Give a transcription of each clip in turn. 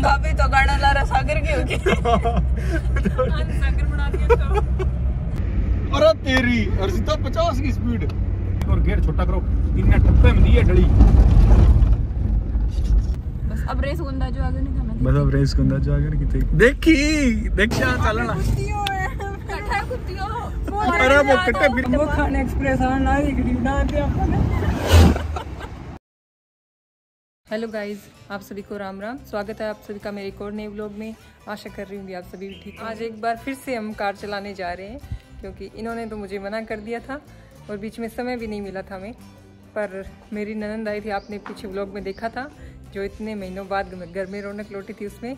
भाभी तो गाना ला रहा सागर के होके सागर बना दिया तो अरे तेरी अर्जिता पचास की स्पीड और गेयर छोटा करो इन्ने टप्पे में दिए डली बस अब रेस गुंदा जो आगे नहीं खाना बस अब रेस कुंदा जाकर किते देखी देखिया चलना। कठा कुत्तियों अरे वो कट्टे फिर वो खाने एक्सप्रेस आना एक ना दिया आपने हेलो गाइस, आप सभी को राम राम। स्वागत है आप सभी का मेरे एक और नए व्लॉग में। आशा कर रही हूँ कि आप सभी ठीक आज एक बार फिर से हम कार चलाने जा रहे हैं, क्योंकि इन्होंने तो मुझे मना कर दिया था और बीच में समय भी नहीं मिला था हमें। पर मेरी ननंद आई थी, आपने पीछे व्लॉग में देखा था, जो इतने महीनों बाद घर में रौनक लौटी थी उसमें।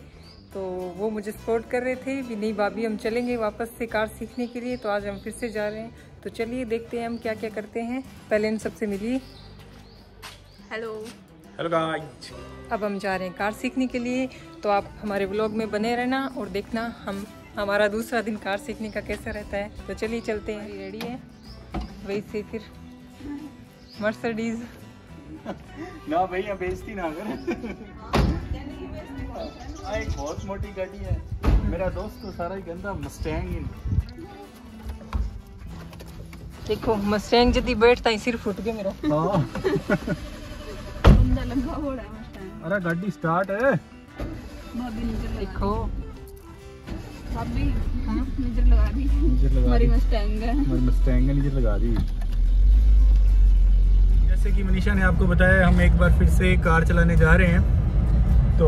तो वो मुझे सपोर्ट कर रहे थे भी नहीं, भाभी हम चलेंगे वापस से कार सीखने के लिए तो आज हम फिर से जा रहे हैं। तो चलिए देखते हैं हम क्या क्या करते हैं। पहले इन सबसे मिलिए। हेलो। हेलो गाइस अब हम जा रहे हैं कार सीखने के लिए। तो आप हमारे व्लॉग में बने रहना और देखना हम हमारा दूसरा दिन कार सीखने का कैसा रहता है। तो चलिए चलते हैं। रेडी है? वैसे फिर मर्सडीज ना भैया बेइज्जती ना कर। एक बहुत मोटी गाड़ी है। मेरा दोस्त तो सारा ही गंदा मस्टैंग इन देखो मस्टैंग जदी बैठता ही सिर फुट गया मेरा हाँ बंदा लंगा हो रहा है। मस्टैंग अरे गाड़ी स्टार्ट है। भाभी नज़र देखो। भाभी हाँ? नज़र लगा दी नीचे लगा हमारी मस्टैंग है। हमारी मस्टैंग नीचे लगा दी जैसे कि मनीषा ने आपको बताया हम एक बार फिर से कार चलाने जा रहे हैं। तो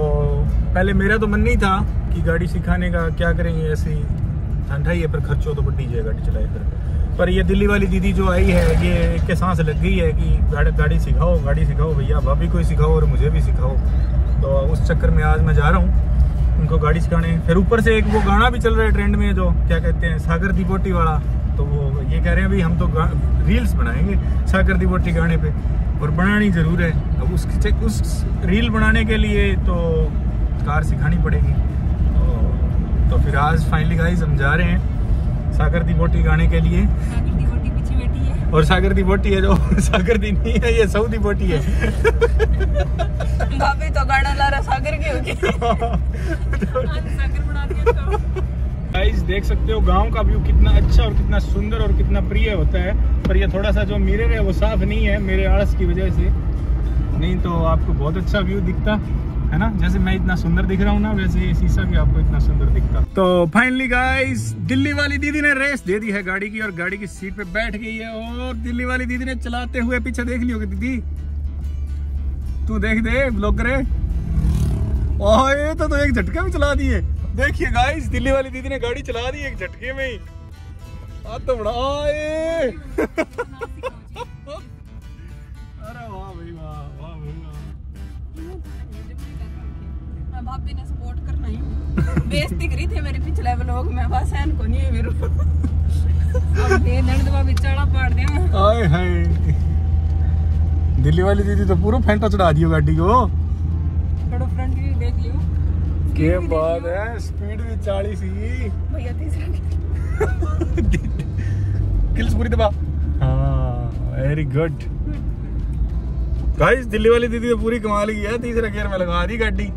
पहले मेरा तो मन नहीं था कि गाड़ी सिखाने का क्या करेंगे ऐसे ठंडा ही है पर खर्चो तो बढ़ी जाए गाड़ी चलाए कर पर ये दिल्ली वाली दीदी जो आई है ये के सांस लग गई है कि गाड़ी गाड़ी सिखाओ गाड़ी सिखाओ भैया भाभी को ही सिखाओ और मुझे भी सिखाओ। तो उस चक्कर में आज मैं जा रहा हूँ उनको गाड़ी सिखाने। फिर ऊपर से एक वो गाना भी चल रहा है ट्रेंड में जो क्या कहते हैं सागर दी बोटी वाला। तो वो ये कह रहे हैं भाई हम तो रील्स बनाएँगे सागर दी बोटी गाने पे और बनानी ज़रूर है। अब चेक उस रील बनाने के लिए तो कार सिखानी पड़ेगी। तो, तो फिर आज फाइनली गाइस हम जा रहे हैं। सागर दी बोटी गाने के लिए। है। और सागर दी बोटी है जो सागर दी नहीं है ये सऊदी बोटी है। भाभी तो गाना ला रहा सागर के होके सागर बना दिया तो। गाइस देख सकते हो गाँव का व्यू कितना अच्छा और कितना सुंदर और कितना प्रिय होता है। पर ये थोड़ा सा जो मिरर है वो साफ़ नहीं है मेरे आलस की वजह से। नहीं तो आपको बहुत अच्छा व्यू दिखता। है ना? जैसे मैं इतना सुंदर दिख रहा हूँ ना वैसे ये शीशा भी आपको इतना सुंदर दिखता। तो फाइनली गाइस दिल्ली वाली दीदी ने रेस दे दी है गाड़ी की और गाड़ी की सीट पे बैठ गई है और दिल्ली वाली दीदी ने चलाते हुए पीछे देख लियोगे दीदी तू देख दे ब्लॉगर ये तो, तो एक झटका भी चला दिए देखिए गाइस दिल्ली वाली दीदी ने गाड़ी चला दी एक झटके में ही। तो बड़ा भाभी ने सपोर्ट करना ही। बेइज्जती करी थे मेरे पिछले व्लॉग में बस एन को नहीं है मेरे अब ये नंद भाभी चढ़ा पाड़ दे आए हाय। दिल्ली वाली दीदी तो पूरा फेंटा चढ़ा दियो गाड़ी को। थोड़ा फ्रंट व्यू देख लियो। के बात है स्पीड भी 40 ही भैया तीसरा किल्स पूरी दबा हाँ वेरी गुड गाइस दिल्ली वाली दीदी तो पूरी कमाल की है तीसरा गियर में लगा दी गाड़ी।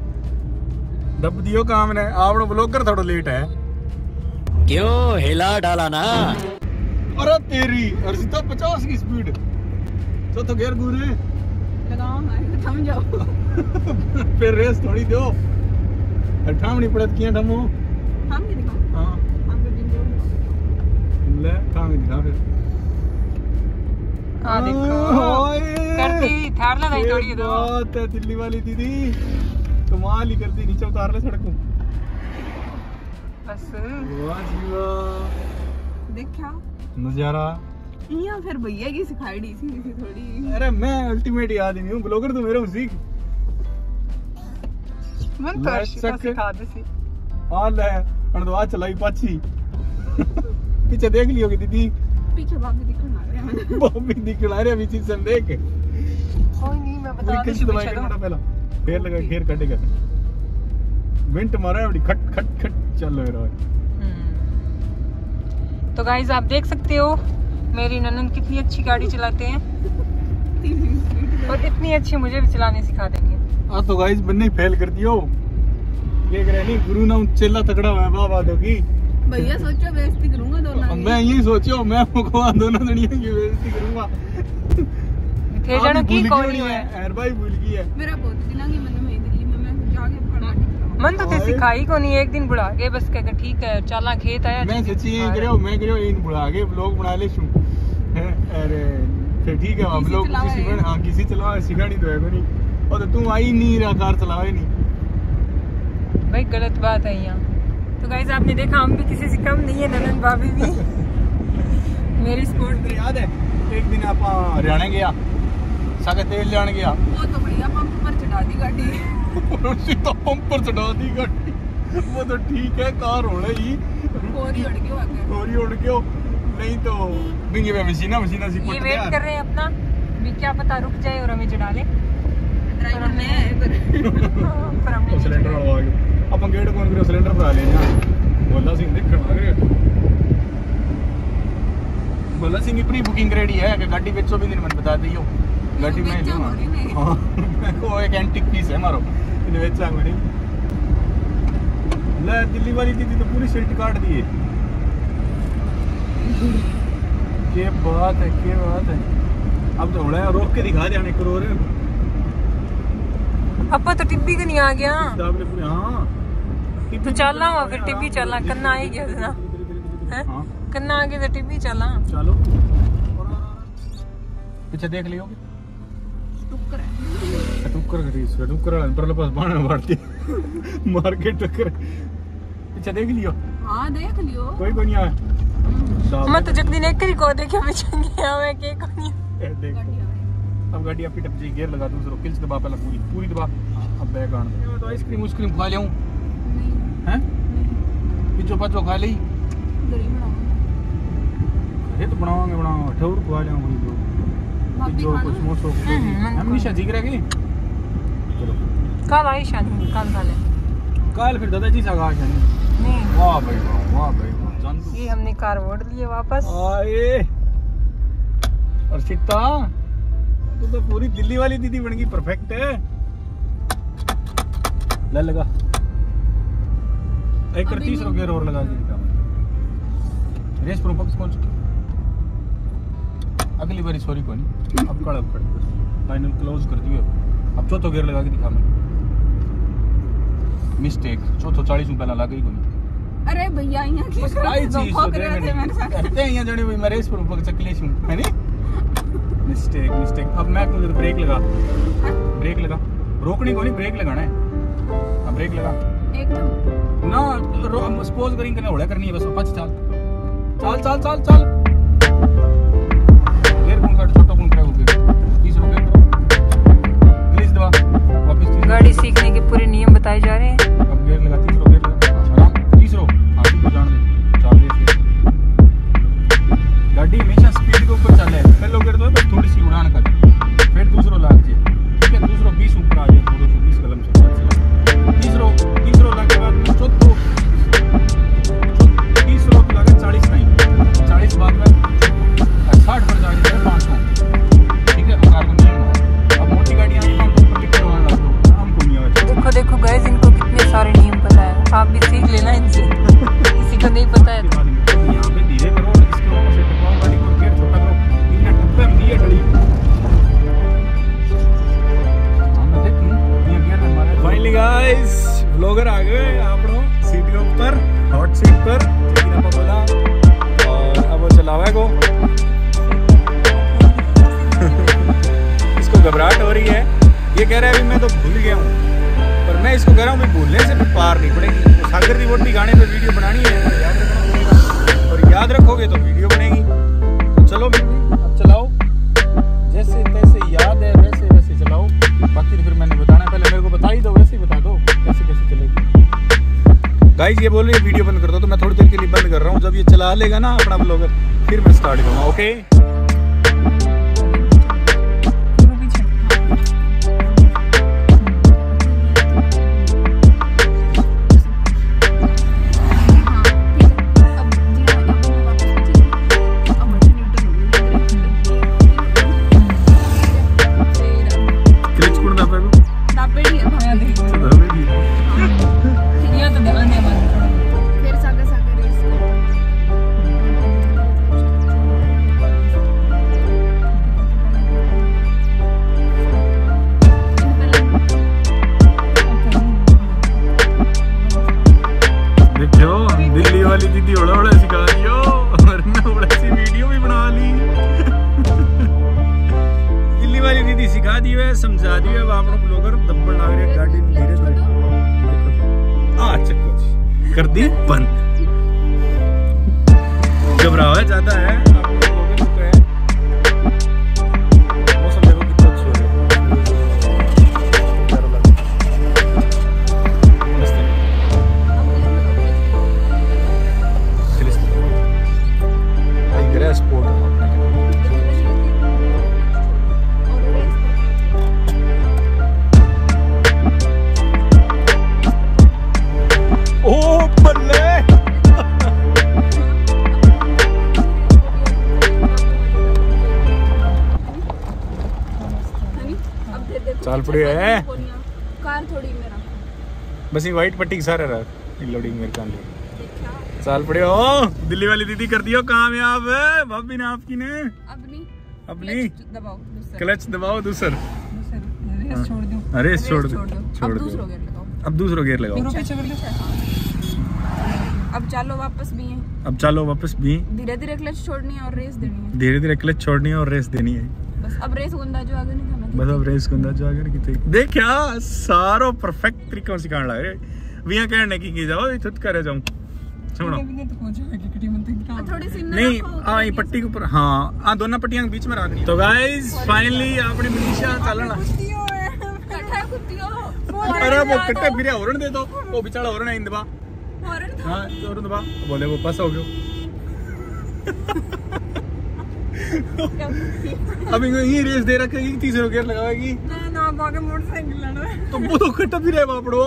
दब दियो काम ने आपनो ब्लॉगर थोड़ा लेट है क्यों हिला डाला ना अरे तेरी अर्जिता पचास की स्पीड तो तो गियर गुरे लगाओ थम जाओ फिर रेस थोड़ी दो अठावनी पड़त किया ठमो हम भी दिखाओ हाँ हम भी दिन ले काम दिखा फिर हाँ देखो करती थार लगाई थोड़ी तो बात है दिल्ली वाली दीदी कमाल ही करती नीचे उतार ले सड़क। बस। देखा नज़ारा। यहाँ फिर भैया की सिखाई दी सी थोड़ी। अरे मैं अल्टीमेट आदमी हूँ ब्लॉगर तो मेरे सीख मन सिखा दे सी। चलाई पाछी। पीछे देख लियोगी दीदी। पीछे भाभी दिखने आ रहे हैं। बॉबी रहे देख। कोई नहीं मैं बता दूँ पीछे पहला? फेर लगा घेर कटेगा विंट मारा है खट खट खट चल रहा है हम्म। तो गाइज़ आप देख सकते हो मेरी ननन कितनी अच्छी गाड़ी चलाते हैं। और इतनी अच्छी मुझे भी चलाने सिखा देंगे। आज तो गाइस बन्ने फेल कर दियो रहे नहीं गुरु ना चेला तगड़ा हुआ है बाबा की भैया सोचो बेइज्जती करूँगा दोनों मैं यही सोचो मैं भगवान दोनों जनियों की बेइज्जती करूँगा। थे जणों की कौन है। यार भाई भूल गई है। मेरा बहुत दिना की मतलब मैं दिल्ली में मैं जाके पढ़ा मन तो ते सिखाई को नहीं एक दिन बुला के बस कह ठीक है चला खेत आया मैं सच्ची यही करो मैं करो इन बुला के ब्लॉग बना ले शू। अरे फिर ठीक है हम लोग किसी। बन हाँ किसी चलावा सिखानी तो है को नहीं और तो तू आई नहीं रहा कार चलावा ही नहीं। भाई गलत बात है यहाँ। तो गाइज़ आपने देखा हम भी किसी से कम नहीं है ननन भाभी भी। मेरी स्पोर्ट याद है एक दिन आप हरियाणा गया। खा के तेल जान गया वो तो भैया पंप पर चढ़ा दी गाड़ी तो पंप पर चढ़ा दी गाड़ी वो तो ठीक है कार होने ही गोरी उड़ गयो गोरी उड़ गयो नहीं तो नहीं ये मशीना मशीना सी ये वेट कर रहे हैं अपना भी क्या पता रुक जाए और हमें चढ़ा ले ड्राइवर नया है पर पर हमने सिलेंडर वाला आ गया अपन गेट कौन करियो सिलेंडर भरा ले ना बोला सिंह देखण आ गए बोला सिंह इतनी बुकिंग रेडी है कि गाड़ी बेचो भी दिन मन बता दियो ગાંઠી મેં ઓ એક એન્ટિક પીસ છે મારો. એને વેચવા મળી. લે દિલ્હી વાળી દીધી તો પૂરી શર્ટ કાઢ દીએ. क्या बात है क्या बात है अब तो हमारा रोक के दिखा दिया करो रे अपा तो टिब्बी का नहीं आ गया हाँ तो चलना हुआ फिर टिब्बी चलना कन्ना आ गया ना कन्ना आ गया तो टिब्बी चलना चलो पीछे देख लियोगे टुक्कर है। टुक्कर करी इसमें टुक्कर वाला पर पास बाण मारती मार के टक्कर पीछे देख लियो। हाँ देख लियो। कोई कोई नहीं आया। मैं तो जब दिन एक ही को देखे पीछे गया मैं के को नहीं। देख अब गाड़ी आपकी टप जी गियर लगा दूसरो किल्स दबा पहले पूरी पूरी दबा। अब बैग आन तो आइसक्रीम आइसक्रीम खा लियाऊं नहीं। हैं? नहीं। पिछो खा ली। गरीब बनाऊँगा। अरे तो बनावांगे बनाओ ठौर खा जो भाभी जो खाना कुछ मोसो मन हम को। निशा जी करेगी चलो। कल आई शादी कल कल कल फिर दादाजी सा खा जाने नहीं। वाह भाई वाह वाह भाई ये हमने कार वोट लिए वापस। आए। और सीता तू तो पूरी दिल्ली वाली दीदी बन गई परफेक्ट है। ले लगा। एक कर तीस। गियर और लगा दिखा रेस प्रो पक्स कौन सा अगली बारी सॉरी कौन अब कड़ अब कड़ फाइनल क्लोज कर दियो। अब चौथो गियर लगा के दिखा मैं मिस्टेक चौथो चालीस में पहला लगा ही कोनी अरे भैया यहाँ की चीज़ तो कर रहे थे मेरे साथ। करते हैं यहाँ जने भी मैं रेस पर ऊपर चकले छूं है नी मिस्टेक मिस्टेक अब मैं तुझे ब्रेक लगा। ब्रेक लगा। रोकनी को नहीं ब्रेक लगाना है। अब ब्रेक लगा। एकदम। ना सपोज़ करिंग करना होड़ा करनी है बस पाँच चाल। चाल चाल चाल चाल। कौन काट छोटा करे वो गियर तीस रुपये प्लीज़ दवा वापस गाड़ी सीखने के पूरे नियम बताए जा रहे हैं। लेगा ना अपना ब्लॉगर फिर मैं स्टार्ट करूँगा ओके सिखा दी है, समझा दी है आप लोग ब्लॉगर दब्बड़ नागरिक गार्डन धीरे धीरे आ चक्को जी। कर दी बंद। घबरावा ज़्यादा है। चाल पड़ी है। कार थोड़ी मेरा। बस ये वाइट पट्टी के सारे रहा लोडिंग मेरे कान लिए चाल पड़े हो दिल्ली वाली दीदी कर दियो कामयाब। भाभी ने आपकी ने। अब नहीं अपनी दबाओ दूसरा। क्लच दबाओ दूसर। रेस छोड़ दूँ। अरे छोड़ छोड़ दो। छोड़ अब दूसरा दो लगाओ। अब दूसरा गियर लगाओ। पीछे। कर लो अब चलो वापस भी। है अब चलो वापस भी। धीरे धीरे क्लच छोड़नी है और रेस देनी है। धीरे धीरे क्लच छोड़नी है और रेस देनी है। बस अब रेस गुंदा जो आगे नहीं अब रेस को अंदाज आ गया कि देख क्या सारो परफेक्ट तरीका सिखाने लग रहे। विया कहने की की जाओ खुद करे जाऊँ। सुनो नहीं तो किटी सी नहीं हाँ ये पट्टी के ऊपर हाँ हाँ दोनों पट्टियाँ के बीच में रखनी तो गाइस फाइनली अपनी मनीषा चलना। अरे वो कट्टे फिर हॉर्न दे दो। वो बेचारा हॉर्न है इंदबा। हॉर्न हाँ हॉर्न दबा। बोले वो पास हो गयो। अब इनको ये रेस दे रखे ये तीसरे गियर लगाएगी ना ना अब आगे मोटरसाइकिल लड़ रहा है। तो वो तो है बापड़ो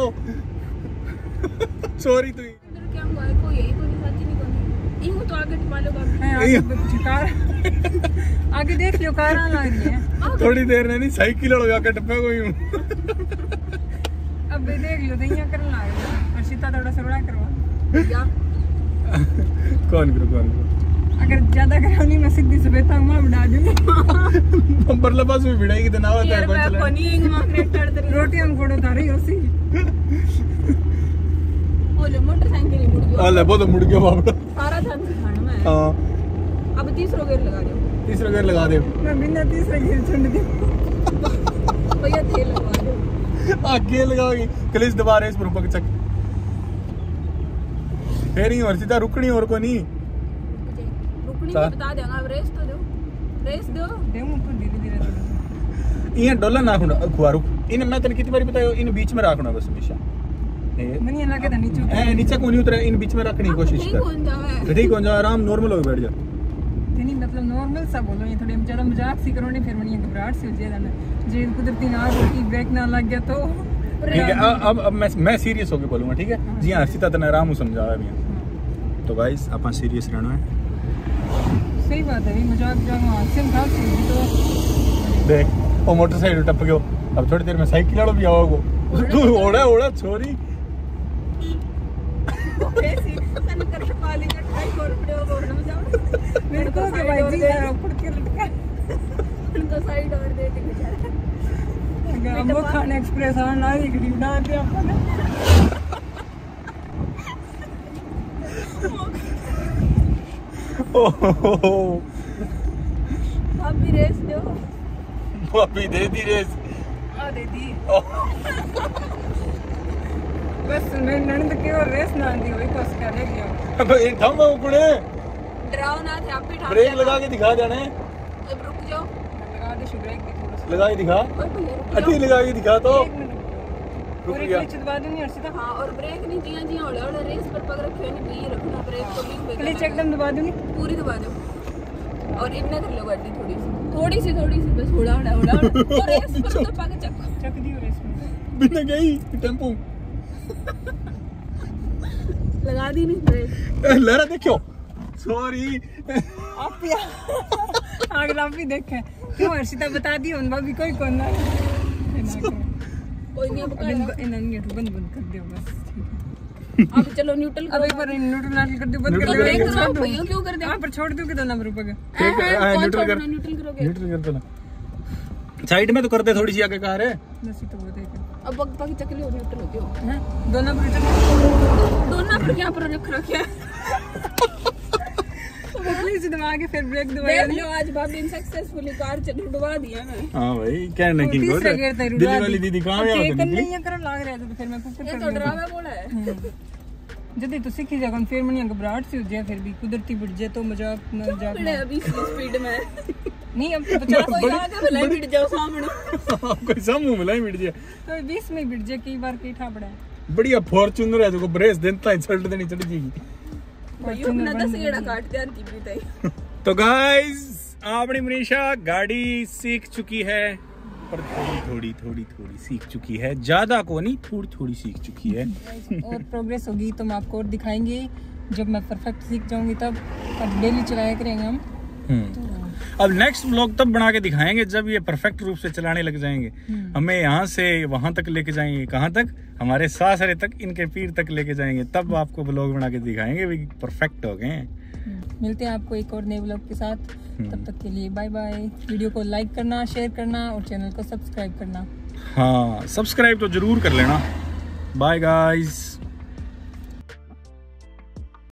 सॉरी तू क्या हुआ है? कोई यही साची नहीं कोई इनको तो आगे लो बाबू आगे देख लियो कार रही है। थोड़ी देर में नहीं साइकिल टप्पा कोई हूँ। अब देख लियो तो यहाँ करने है। थोड़ा करवा। कौन करो कौन करो। अगर ज़्यादा करानी मैं सीधी सुबह तक मैं बढ़ा दूँगी। बम्पर लपास में भिड़ाई कितना होता है यार कौन मैं कोनी एक माँ क्रेटर दे रोटी हम कोड़ो तारी उसी। ओले मोटरसाइकिल ही मुड़ गया अल्लाह वो तो मुड़ गया बापड़ा सारा था खाना में हाँ। अब तीसरा गेयर लगा दो तीसरा गियर लगा दे मैं बिना तीसरा गिर छोड़ दी भैया तेल लगवा दो आगे लगाओगी। क्लिच दबा रहे इस पर ऊपर चक फिर और सीधा रुकनी और को नहीं। को बता देगा अब रेस तो दो। रेस दो। दे मुँह धीरे धीरे ये डोला नाखना खुआरू इन मैं तेन कितनी बारी बताया इन बीच में रखना बस हमेशा। ए- मन ये लगे नीचे उतर। नीचे को नहीं उतरे इन बीच में रखने की कोशिश कर। तो ठीक हो जा आराम नॉर्मल हो बैठ जा। नहीं मतलब नॉर्मल सा बोलो ये थोड़ी ज़्यादा मज़ाक सी करो नहीं फिर मन घबराहट सी हो जाए ना जे कुदरती ना रोकी ब्रेक ना लग गया तो। ठीक है अब अब मैं मैं सीरियस होके बोलूँगा ठीक है? जी हाँ सीता तने आराम समझा रहा है। तो गाइस अपन सीरियस रहना है। सही बात है मज़ाक सी तो देख वो मोटरसाइकिल टप गयो अब थोड़ी देर में साइकिल वालों भी आओगे। तू ओड़ा ओड़ा छोरी। ऐसी तन कर पाली का ट्राई कर पड़े हो बोल में जाओ। मेरे को के भाई जी यार ऊपर के लटका उनको साइड और दे दे बेचारा अगर हम वो खाने एक्सप्रेस ना ही गरीब ना आते अपन। ओहो अब भी रेस दो। वो अभी दे दी रेस। आ दे दी। बस मैं नंद के और रेस ना दी वही कोस कर ले गया अब ये थम उकड़े डराओ ना थे आप ठाक ब्रेक लगा के दिखा जाने। अब रुक जाओ। लगा दे ब्रेक भी थोड़ा सा। लगा के दिखा। अटी लगा के दिखा तो। एक मिनट। रुक पूरी गया क्लिच दबा दूँगी अर्षिता हाँ और ब्रेक नहीं जिया जिया हौले हौले रेस पर पग रखे नहीं बी रखना ब्रेक को भी क्लिच एकदम दबा दूँगी। पूरी दबा दो। और इतना कर लो गाड़ी थोड़ी सी। थोड़ी सी थोड़ी सी बस होड़ा होड़ा होड़ा होड़ा। और रेस पर तो पग चक्को चक दी रेस में। बिना गई टेंपो। लगा दी नहीं ब्रेक लहरा देखो सॉरी आप क्यों हर्षिता बता दी उन भाभी कोई कौन ना कोई नहीं अब इनको बंद बंद कर दियो बस अब चलो न्यूट्रल अब एक बार न्यूट्रल नाटल कर दियो बंद कर कर। भैया क्यों कर दे? हाँ पर छोड़ दूँ कि दो नंबर का। ठीक है, हाँ, न्यूट्रल कर। न्यूट्रल करोगे? न्यूट्रल कर दो साइड में तो कर दे थोड़ी सी आगे कहा रे। बस ये तो है अब पग पग चकली हो न्यूट्रल हो हैं? दो नंबर चक दोनों पर क्या पर रख रखे हैं दबा के फिर ब्रेक दबा देख लो आज भाभी ने सक्सेसफुली कार छुड़वा दिया मैं हाँ भाई कहने की तीसरा दिल्ली वाली दीदी कहाँ है चेक नहीं ये करो लाग रहा है तो फिर मैं कुछ ये तो ड्रामा बोला है। जल्दी तो सीखी जाएगा फिर मैंने घबराहट सी हो जाए फिर भी कुदरती बिट जाए तो मज़ाक मज़ाक बड़े अभी स्पीड में। नहीं अब तो पचास कोई आगे भलाई बिट जाओ सामने। कोई सामू मिला मिट जाए। तो बीस में बिट जाए कई बार कई ठापड़ा। बढ़िया फॉर्च्यूनर है जो ब्रेस देता है सल्ट देनी चढ़ जाएगी। तो गाइस आपने मनीषा गाड़ी सीख चुकी है। पर थोड़ी थोड़ी थोड़ी थोड़ी सीख चुकी है। ज़्यादा को नहीं थोड़ी थोड़ी सीख चुकी है। और प्रोग्रेस होगी तो हम आपको और दिखाएँगे। जब मैं परफेक्ट सीख जाऊँगी तब अब डेली चलाया करेंगे हम। हम्म। अब नेक्स्ट ब्लॉग तब बना के दिखाएँगे जब ये परफेक्ट रूप से चलाने लग जाएँगे। हमें यहाँ से वहाँ तक लेके जाएँगे। कहाँ तक? हमारे सासरे तक इनके पीर तक लेके जाएँगे। तब आपको ब्लॉग बना के दिखाएँगे भी परफेक्ट हो गए मिलते हैं आपको एक और नए ब्लॉग के साथ। तब तक के लिए बाय बाय वीडियो को लाइक करना शेयर करना और चैनल को सब्सक्राइब करना। हाँ सब्सक्राइब तो ज़रूर कर लेना। Bye guys